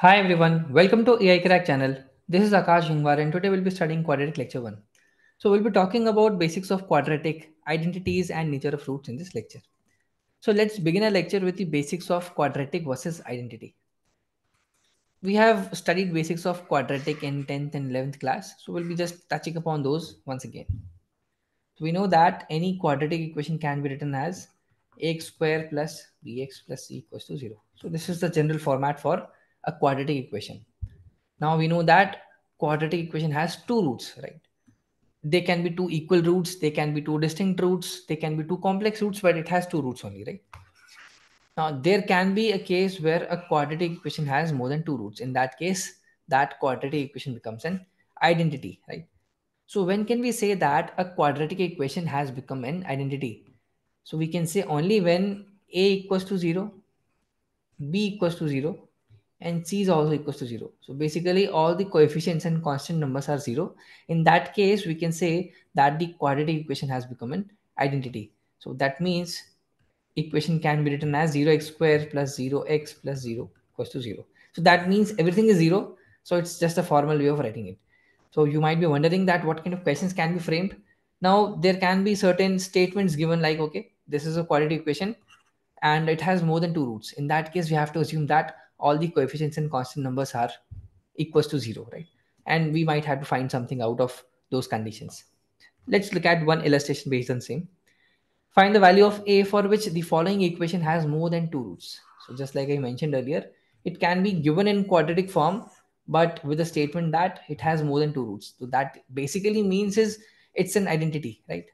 Hi everyone, welcome to AI Crack channel. This is Akash Ingwar and today we'll be studying quadratic lecture 1. So we'll be talking about basics of quadratic, identities and nature of roots in this lecture. So let's begin our lecture with the basics of quadratic versus identity. We have studied basics of quadratic in 10th and 11th class. So we'll be just touching upon those once again. So we know that any quadratic equation can be written as ax square plus bx plus c equals to 0. So this is the general format for a quadratic equation. Now we know that quadratic equation has two roots, right? They can be two equal roots, they can be two distinct roots, they can be two complex roots, but it has two roots only, right? Now there can be a case where a quadratic equation has more than two roots. In that case, that quadratic equation becomes an identity, right? So when can we say that a quadratic equation has become an identity? So we can say only when a equals to 0, b equals to 0, and c is also equals to 0. So basically all the coefficients and constant numbers are 0. In that case, we can say that the quadratic equation has become an identity. So that means equation can be written as 0x square plus 0x plus 0 equals to 0. So that means everything is 0. So it's just a formal way of writing it. So you might be wondering that what kind of questions can be framed. Now there can be certain statements given like, okay, this is a quadratic equation and it has more than two roots. In that case, we have to assume that all the coefficients and constant numbers are equals to zero, right? And we might have to find something out of those conditions. Let's look at one illustration based on same. Find the value of a for which the following equation has more than two roots. So just like I mentioned earlier, it can be given in quadratic form, but with a statement that it has more than two roots. So that basically means is it's an identity, right?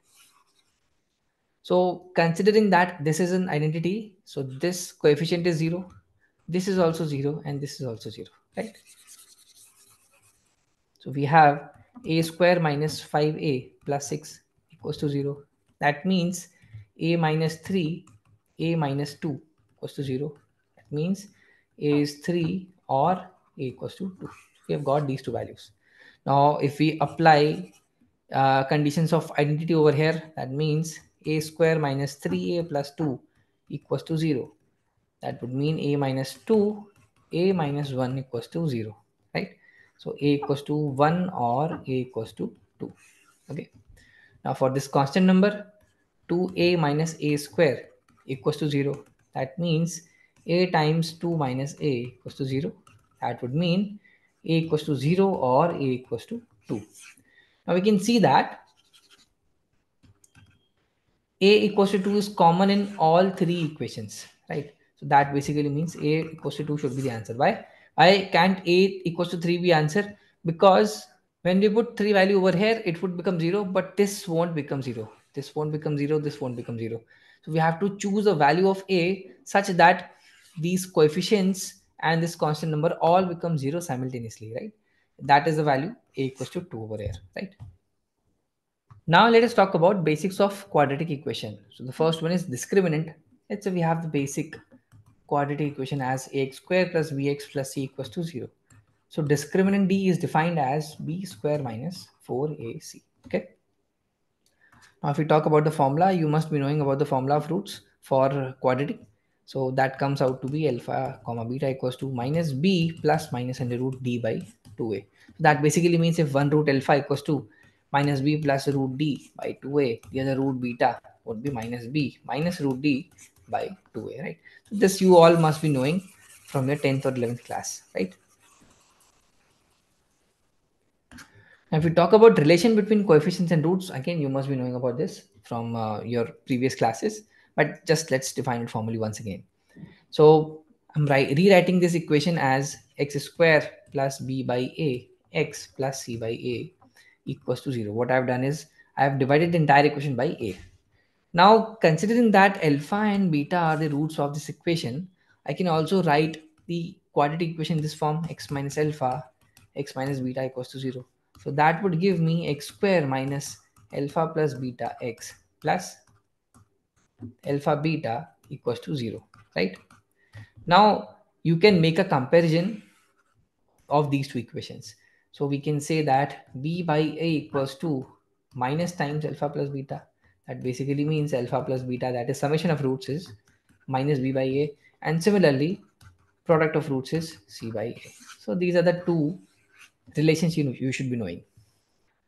So considering that this is an identity, so this coefficient is zero, this is also 0 and this is also 0 right? So we have a square minus 5a plus 6 equals to 0 that means a minus 3 a minus 2 equals to 0 that means a is 3 or a equals to 2 we have got these two values. Now if we apply uh, conditions of identity over here that means a square minus 3a plus 2 equals to 0 that would mean a minus 2 a minus 1 equals to 0 right? So a equals to 1 or a equals to 2 okay? Now for this constant number 2a minus a square equals to 0 that means a times 2 minus a equals to 0 that would mean a equals to 0 or a equals to 2 now we can see that a equals to 2 is common in all three equations right so that basically means a equals to 2 should be the answer. Why? I can't a equals to 3 be answer? Because when we put 3 value over here, it would become 0, but this won't become 0. This won't become 0, this won't become 0. So we have to choose a value of a such that these coefficients and this constant number all become 0 simultaneously, right? That is the value a equals to 2 over here, right? Now let us talk about basics of quadratic equation. So the first one is discriminant. Let's say we have the basic quadratic equation as ax square plus bx plus c equals to 0. So discriminant d is defined as b square minus 4ac. Okay. Now if we talk about the formula, you must be knowing about the formula of roots for quadratic. So that comes out to be alpha comma beta equals to minus b plus minus under root d by 2a. So that basically means if one root alpha equals to minus b plus root d by 2a, the other root beta would be minus b minus root d by 2a, right? So this you all must be knowing from your 10th or 11th class, right? Now, if we talk about relation between coefficients and roots, again, you must be knowing about this from uh, your previous classes, but just let's define it formally once again. So I'm rewriting this equation as x square plus b by a x plus c by a equals to 0. What I've done is I have divided the entire equation by a. Now, considering that alpha and beta are the roots of this equation, I can also write the quadratic equation in this form x minus alpha, x minus beta equals to 0. So that would give me x square minus alpha plus beta x plus alpha beta equals to 0, right? Now, you can make a comparison of these two equations. So we can say that b by a equals to minus times alpha plus beta that basically means alpha plus beta that is summation of roots is minus b by a and similarly product of roots is c by a. So these are the two relations you, you should be knowing.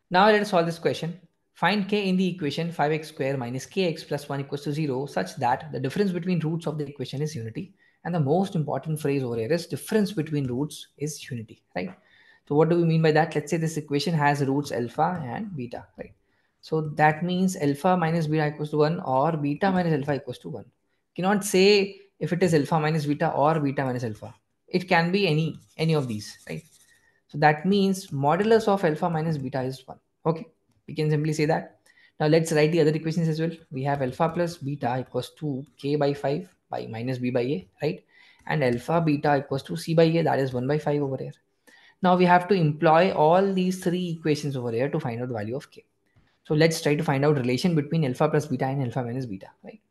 Now let us solve this question. Find k in the equation 5x square minus kx plus 1 equals to 0 such that the difference between roots of the equation is unity. And the most important phrase over here is difference between roots is unity, right? So what do we mean by that? Let's say this equation has roots alpha and beta, right? So that means alpha minus beta equals to 1 or beta minus alpha equals to 1. Cannot say if it is alpha minus beta or beta minus alpha. It can be any any of these, right? So that means modulus of alpha minus beta is 1. Okay, we can simply say that. Now let's write the other equations as well. We have alpha plus beta equals to k by 5 by minus b by a, right? And alpha beta equals to c by a, that is 1 by 5 over here. Now we have to employ all these three equations over here to find out the value of k. So let's try to find out relation between alpha plus beta and alpha minus beta, right?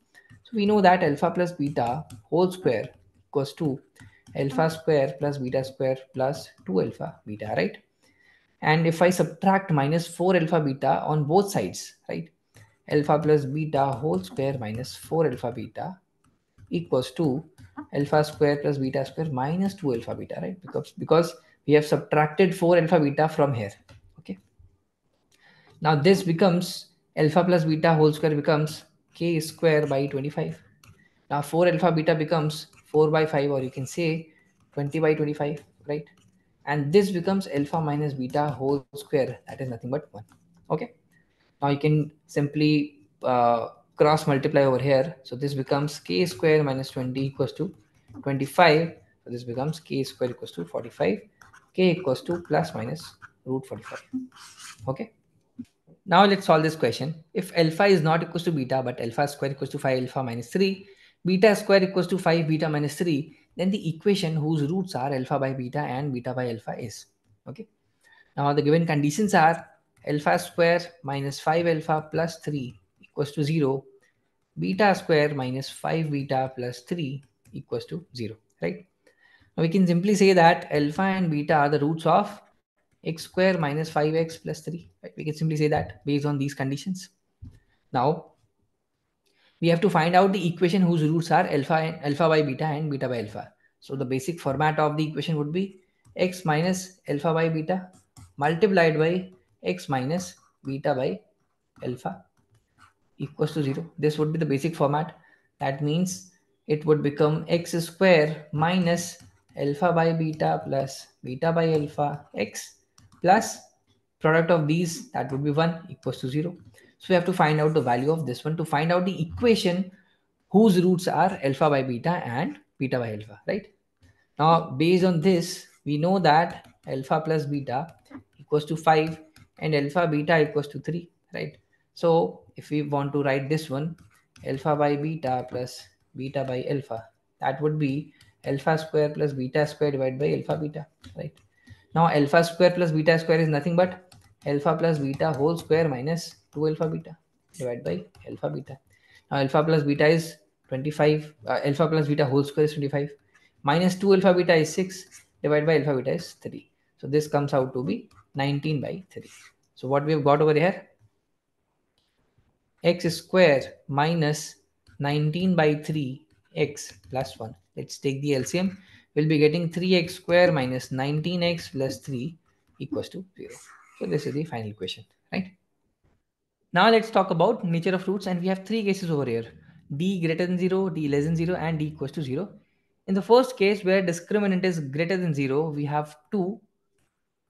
So we know that alpha plus beta whole square equals to alpha square plus beta square plus 2 alpha beta, right? And if I subtract minus 4 alpha beta on both sides, right? Alpha plus beta whole square minus 4 alpha beta equals to alpha square plus beta square minus 2 alpha beta, right? Because, because we have subtracted 4 alpha beta from here? Now this becomes alpha plus beta whole square becomes k square by 25. Now 4 alpha beta becomes 4 by 5 or you can say 20 by 25, right? And this becomes alpha minus beta whole square. That is nothing but 1. Okay. Now you can simply uh, cross multiply over here. So this becomes k square minus 20 equals to 25. So this becomes k square equals to 45. k equals to plus minus root 45. Okay. Now let's solve this question. If alpha is not equals to beta, but alpha square equals to 5 alpha minus 3, beta square equals to 5 beta minus 3, then the equation whose roots are alpha by beta and beta by alpha is. Okay. Now the given conditions are alpha square minus 5 alpha plus 3 equals to 0, beta square minus 5 beta plus 3 equals to 0, right? Now we can simply say that alpha and beta are the roots of x square minus 5x plus 3. Right? We can simply say that based on these conditions. Now, we have to find out the equation whose roots are alpha and alpha by beta and beta by alpha. So the basic format of the equation would be x minus alpha by beta multiplied by x minus beta by alpha equals to 0. This would be the basic format. That means it would become x square minus alpha by beta plus beta by alpha x plus product of these that would be 1 equals to 0 so we have to find out the value of this one to find out the equation whose roots are alpha by beta and beta by alpha right? Now based on this we know that alpha plus beta equals to 5 and alpha beta equals to 3 right? So if we want to write this one alpha by beta plus beta by alpha that would be alpha square plus beta square divided by alpha beta right now alpha square plus beta square is nothing but alpha plus beta whole square minus 2 alpha beta divided by alpha beta. Now alpha plus beta is 25, uh, alpha plus beta whole square is 25, minus 2 alpha beta is 6, divided by alpha beta is 3. So this comes out to be 19 by 3. So what we have got over here, x square minus 19 by 3 x plus 1. Let's take the LCM we'll be getting 3x square minus 19x plus 3 equals to 0. So this is the final equation, right? Now let's talk about nature of roots and we have three cases over here. d greater than 0, d less than 0 and d equals to 0. In the first case where discriminant is greater than 0, we have two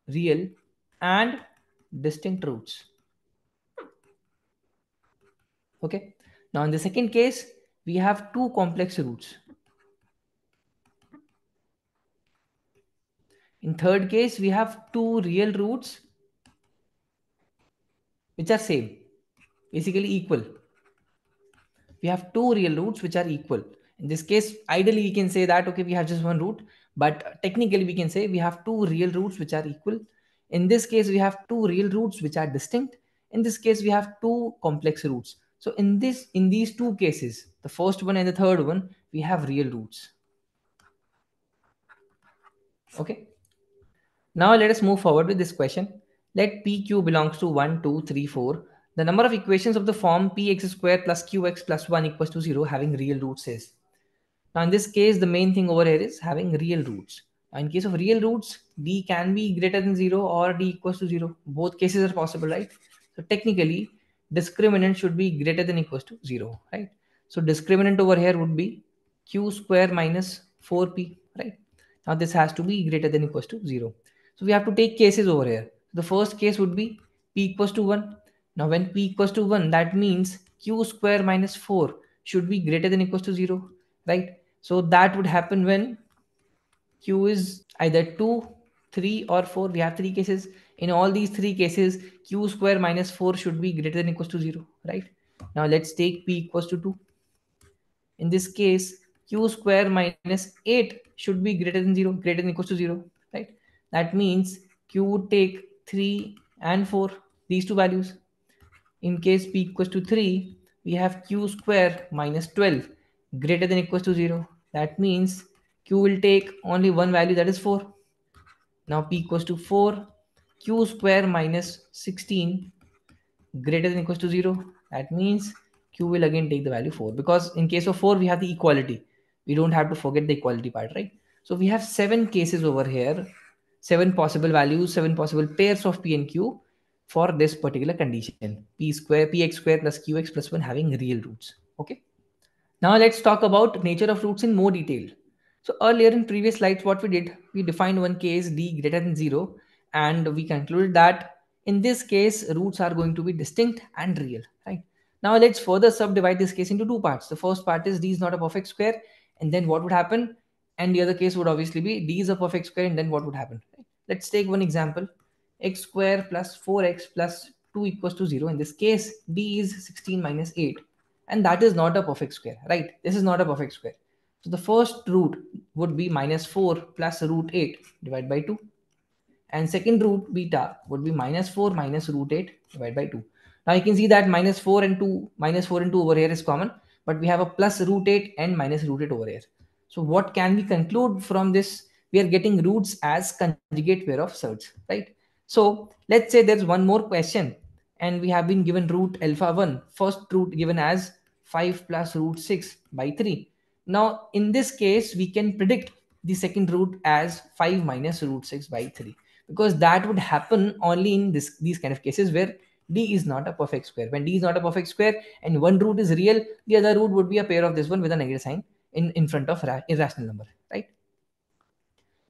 real and distinct roots. Okay. Now in the second case, we have two complex roots. In third case, we have two real roots which are same, basically equal. We have two real roots which are equal. In this case, ideally we can say that, okay, we have just one root, but technically we can say we have two real roots which are equal. In this case, we have two real roots which are distinct. In this case, we have two complex roots. So in this, in these two cases, the first one and the third one, we have real roots. Okay. Now let us move forward with this question. Let PQ belongs to 1, 2, 3, 4. The number of equations of the form px square plus qx plus 1 equals to 0 having real roots is. Now in this case, the main thing over here is having real roots. Now in case of real roots, d can be greater than 0 or d equals to 0. Both cases are possible, right? So technically, discriminant should be greater than equals to 0, right? So discriminant over here would be q square minus 4p, right? Now this has to be greater than equals to 0. So we have to take cases over here. The first case would be p equals to 1. Now when p equals to 1, that means q square minus 4 should be greater than equals to 0, right? So that would happen when q is either 2, 3 or 4. We have three cases. In all these three cases, q square minus 4 should be greater than equals to 0, right? Now let's take p equals to 2. In this case, q square minus 8 should be greater than 0, greater than equals to 0, right? That means q would take 3 and 4, these two values. In case p equals to 3, we have q square minus 12 greater than equals to 0. That means q will take only one value that is 4. Now p equals to 4, q square minus 16 greater than equals to 0. That means q will again take the value 4 because in case of 4 we have the equality. We don't have to forget the equality part, right? So we have seven cases over here, seven possible values, seven possible pairs of p and q for this particular condition. p square, px square plus qx plus 1 having real roots. Okay. Now let's talk about nature of roots in more detail. So earlier in previous slides, what we did, we defined one case d greater than 0 and we concluded that in this case, roots are going to be distinct and real, right? Now let's further subdivide this case into two parts. The first part is d is not a perfect square and then what would happen? And the other case would obviously be d is a perfect square and then what would happen? Let's take one example, x square plus 4x plus 2 equals to 0. In this case, d is 16 minus 8 and that is not a perfect square, right? This is not a perfect square. So the first root would be minus 4 plus root 8 divided by 2. And second root beta would be minus 4 minus root 8 divided by 2. Now you can see that minus 4 and 2, minus 4 and 2 over here is common, but we have a plus root 8 and minus root 8 over here. So what can we conclude from this? We are getting roots as conjugate pair of surds, right? So let's say there's one more question and we have been given root alpha 1, first root given as 5 plus root 6 by 3. Now, in this case, we can predict the second root as 5 minus root 6 by 3 because that would happen only in this these kind of cases where d is not a perfect square. When d is not a perfect square and one root is real, the other root would be a pair of this one with a negative sign in, in front of irrational number, right?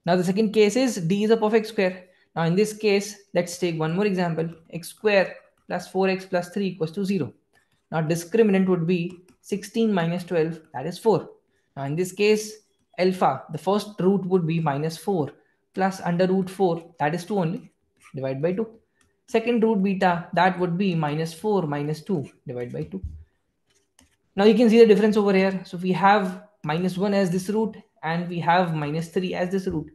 Now the second case is d is a perfect square. Now in this case, let's take one more example, x square plus 4x plus 3 equals to 0. Now discriminant would be 16 minus 12, that is 4. Now in this case, alpha, the first root would be minus 4 plus under root 4, that is 2 only, divide by 2. Second root beta, that would be minus 4 minus 2, divide by 2. Now you can see the difference over here. So we have minus 1 as this root and we have minus 3 as this root.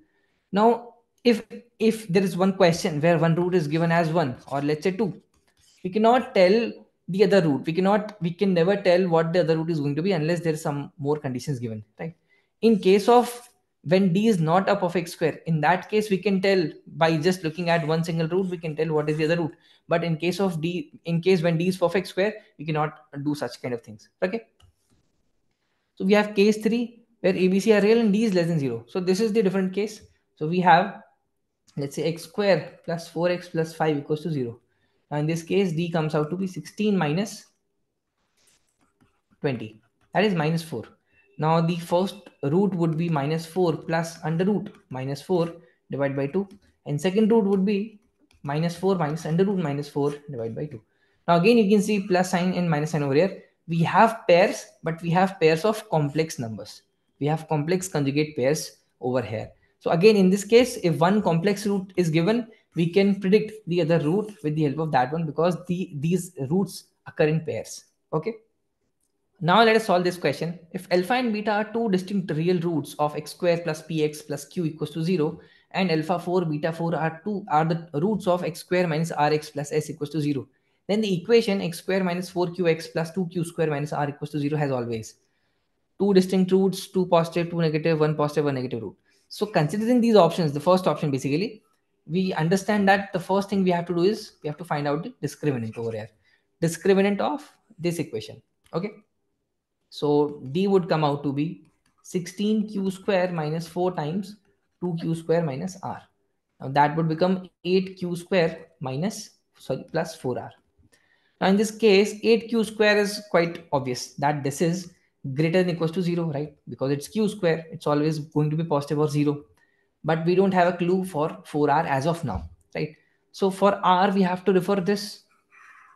Now, if if there is one question where one root is given as 1 or let's say 2, we cannot tell the other root. We cannot, we can never tell what the other root is going to be unless there is some more conditions given, right? In case of when d is not a perfect square, in that case, we can tell by just looking at one single root, we can tell what is the other root. But in case of d, in case when d is perfect square, we cannot do such kind of things, okay? So we have case three where ABC are real and d is less than zero. So this is the different case. So we have, let's say x square plus 4x plus 5 equals to 0. Now in this case, d comes out to be 16 minus 20. That is minus 4. Now the first root would be minus 4 plus under root minus 4 divided by 2. And second root would be minus 4 minus under root minus 4 divided by 2. Now again, you can see plus sign and minus sign over here. We have pairs, but we have pairs of complex numbers. We have complex conjugate pairs over here. So again, in this case, if one complex root is given, we can predict the other root with the help of that one because the these roots occur in pairs. Okay. Now let us solve this question. If alpha and beta are two distinct real roots of x square plus px plus q equals to 0 and alpha 4 beta 4 are two are the roots of x square minus rx plus s equals to 0 then the equation x square minus 4qx plus 2q square minus r equals to 0 has always two distinct roots, two positive, two negative, one positive, one negative root. So considering these options, the first option basically, we understand that the first thing we have to do is we have to find out the discriminant over here. Discriminant of this equation. Okay. So D would come out to be 16q square minus 4 times 2q square minus r. Now that would become 8q square minus, sorry, plus 4r. Now in this case, 8q square is quite obvious that this is greater than equals to 0, right? Because it's q square, it's always going to be positive or 0. But we don't have a clue for 4r as of now, right? So for r, we have to refer this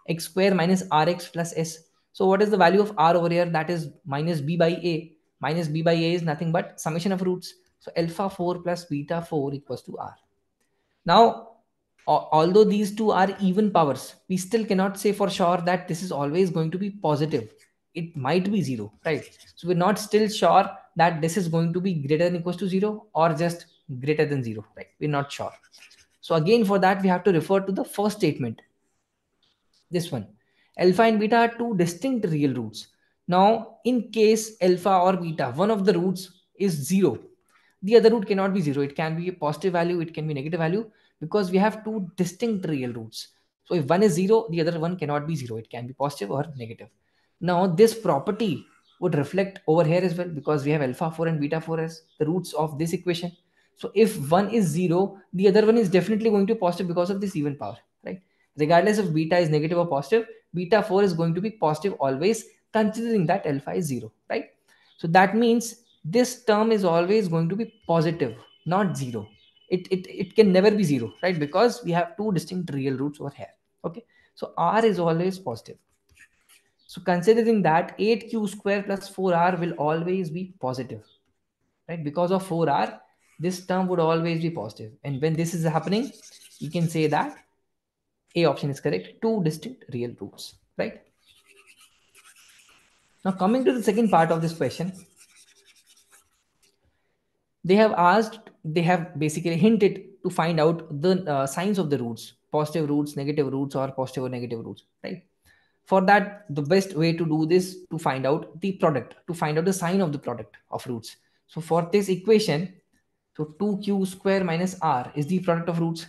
x square minus rx plus s. So what is the value of r over here? That is minus b by a. Minus b by a is nothing but summation of roots. So alpha 4 plus beta 4 equals to r. Now, although these two are even powers, we still cannot say for sure that this is always going to be positive. It might be zero, right? So we're not still sure that this is going to be greater than equals to zero or just greater than zero, right? We're not sure. So again, for that, we have to refer to the first statement. This one, alpha and beta are two distinct real roots. Now, in case alpha or beta, one of the roots is zero, the other root cannot be zero. It can be a positive value, it can be negative value because we have two distinct real roots. So if one is zero, the other one cannot be zero. It can be positive or negative. Now this property would reflect over here as well because we have alpha 4 and beta 4 as the roots of this equation. So if one is zero, the other one is definitely going to be positive because of this even power, right? Regardless if beta is negative or positive, beta 4 is going to be positive always considering that alpha is zero, right? So that means this term is always going to be positive, not zero. It, it, it can never be zero, right? Because we have two distinct real roots over here. Okay. So R is always positive. So considering that 8q square plus 4r will always be positive, right? Because of 4r, this term would always be positive. And when this is happening, you can say that A option is correct. Two distinct real roots, right? Now coming to the second part of this question, they have asked they have basically hinted to find out the uh, signs of the roots positive roots negative roots or positive or negative roots right for that the best way to do this to find out the product to find out the sign of the product of roots. So for this equation so 2q square minus r is the product of roots.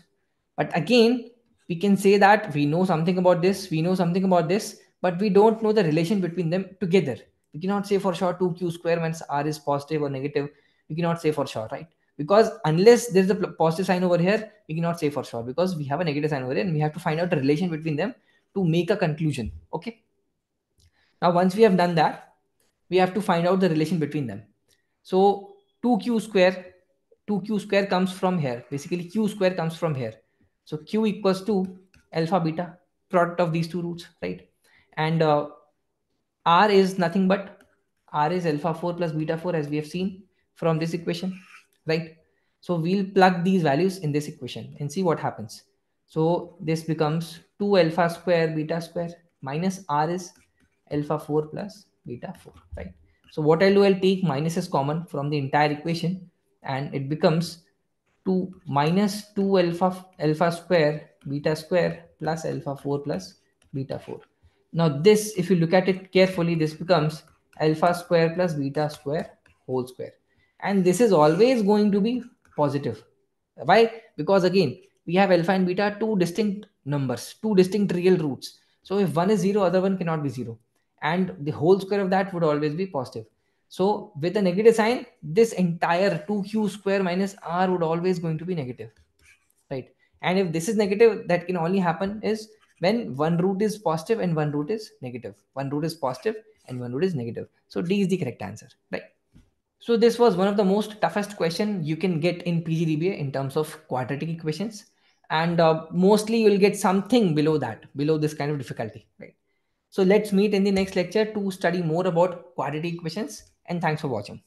But again we can say that we know something about this we know something about this but we don't know the relation between them together. We cannot say for sure 2q square minus r is positive or negative. We cannot say for sure, right? Because unless there's a positive sign over here, we cannot say for sure because we have a negative sign over here and we have to find out the relation between them to make a conclusion. Okay. Now, once we have done that, we have to find out the relation between them. So 2q square, 2q square comes from here. Basically, q square comes from here. So q equals to alpha beta product of these two roots, right? And uh, r is nothing but r is alpha 4 plus beta 4 as we have seen from this equation, right? So we'll plug these values in this equation and see what happens. So this becomes 2 alpha square beta square minus r is alpha 4 plus beta 4, right? So what I'll do, I'll take minus is common from the entire equation and it becomes 2 minus 2 alpha alpha square beta square plus alpha 4 plus beta 4. Now this, if you look at it carefully, this becomes alpha square plus beta square whole square and this is always going to be positive why because again we have alpha and beta two distinct numbers two distinct real roots. So if one is zero other one cannot be zero. And the whole square of that would always be positive. So with a negative sign this entire 2q square minus r would always going to be negative right? And if this is negative that can only happen is when one root is positive and one root is negative. One root is positive and one root is negative. So d is the correct answer right? So this was one of the most toughest question you can get in PGDBA in terms of quadratic equations. And uh, mostly you'll get something below that, below this kind of difficulty, right? So let's meet in the next lecture to study more about quadratic equations and thanks for watching.